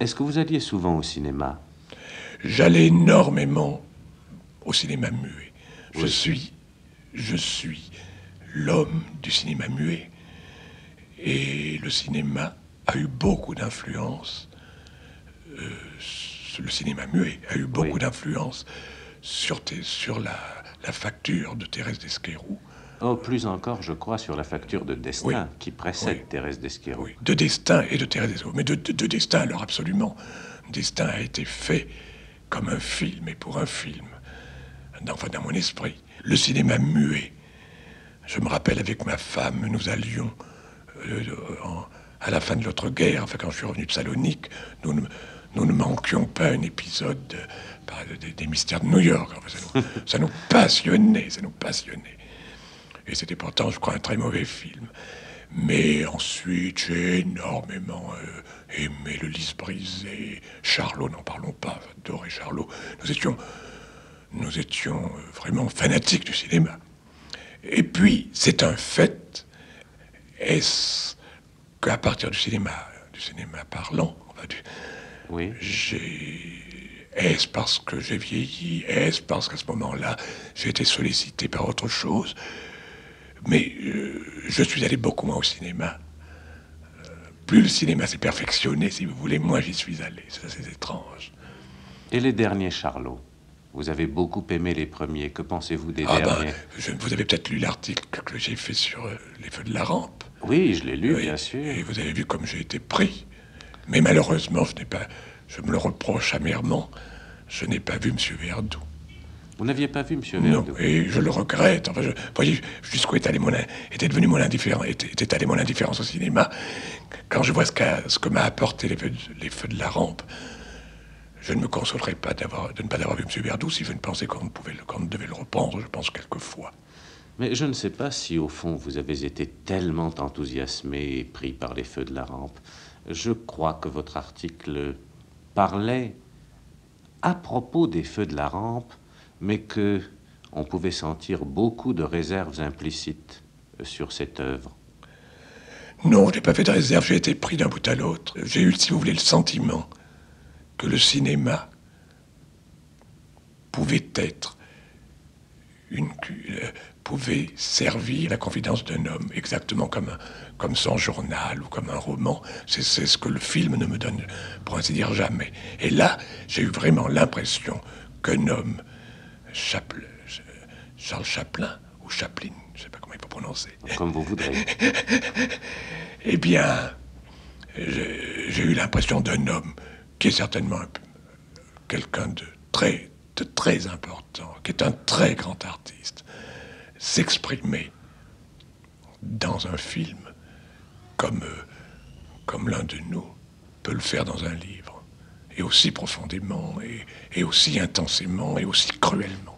Est-ce que vous alliez souvent au cinéma? J'allais énormément au cinéma muet. Je suis, je suis l'homme du cinéma muet. Et le cinéma a eu beaucoup d'influence. euh, sur- le cinéma muet a eu beaucoup Oui. d'influence sur, tes- sur la, la facture de Thérèse d'Esquerou. Oh, plus encore, je crois, sur la facture de Destin, Oui. qui précède Oui. Thérèse d'Esquerou. Oui, de Destin et de Thérèse d'Esquerou. Mais de, de- de Destin, alors absolument. Destin a été fait comme un film et pour un film. Enfin, dans mon esprit. Le cinéma muet. Je me rappelle avec ma femme, nous allions euh, en- à la fin de l'autre guerre, enfin quand je suis revenu de Salonique, nous ne, nous ne manquions pas un épisode de- par- des, des mystères de New York. Enfin, ça, nous, ça nous passionnait, ça nous passionnait. Et c'était pourtant, je crois, un très mauvais film. Mais ensuite, j'ai énormément euh, aimé Le Lys brisé, Charlot, n'en parlons pas, j'adorais Charlot. Nous étions, nous étions euh, vraiment fanatiques du cinéma. Et puis, c'est un fait, est-ce qu'à partir du cinéma, du cinéma parlant, enfin, du- Oui. j'ai. Est-ce parce que j'ai vieilli? Est-ce parce qu'à ce moment-là, j'ai été sollicité par autre chose? Mais euh, je suis allé beaucoup moins au cinéma. Euh, plus le cinéma s'est perfectionné, si vous voulez, moins j'y suis allé. Ça, c'est étrange. Et les derniers Charlot? Vous avez beaucoup aimé les premiers. Que pensez-vous des Ah ben, derniers? je- vous avez peut-être lu l'article que j'ai fait sur euh, les feux de la rampe. Oui, je l'ai lu, bien sûr. Et vous avez vu comme j'ai été pris. Mais malheureusement, je n'ai pas. Je me le reproche amèrement. Je n'ai pas vu M. Verdoux. Vous n'aviez pas vu Monsieur Non, Verdoux et je le regrette. Enfin, je, voyez jusqu'où est allé mon, était devenu mon indifférence, était, était allé mon indifférence au cinéma. Quand je vois ce, qu'a- ce que m'a apporté les feux, de, les feux de la rampe, je ne me consolerai pas d'avoir, de ne pas avoir vu M. Verdoux si je ne pensais qu'on pouvait, le- qu'on devait le reprendre. Je pense quelquefois. Mais je ne sais pas si, au fond, vous avez été tellement enthousiasmé et pris par les feux de la rampe. Je crois que votre article parlait à propos des feux de la rampe, mais que on pouvait sentir beaucoup de réserves implicites sur cette œuvre. Non, je n'ai pas fait de réserve. J'ai été pris d'un bout à l'autre. J'ai eu, si vous voulez, le sentiment que le cinéma pouvait être euh, pouvait servir la confidence d'un homme, exactement comme, un- comme son journal ou comme un roman. C'est ce que le film ne me donne, pour ainsi dire, jamais. Et là, j'ai eu vraiment l'impression qu'un homme, Chaple- Charles Chaplin, ou Chaplin, je ne sais pas comment il faut prononcer, Comme vous voudrez. eh bien, j'ai eu l'impression d'un homme qui est certainement quelqu'un de très, de très important, qui est un très grand artiste, s'exprimer dans un film comme, euh, comme l'un de nous peut le faire dans un livre, et aussi profondément, et, et aussi intensément, et aussi cruellement.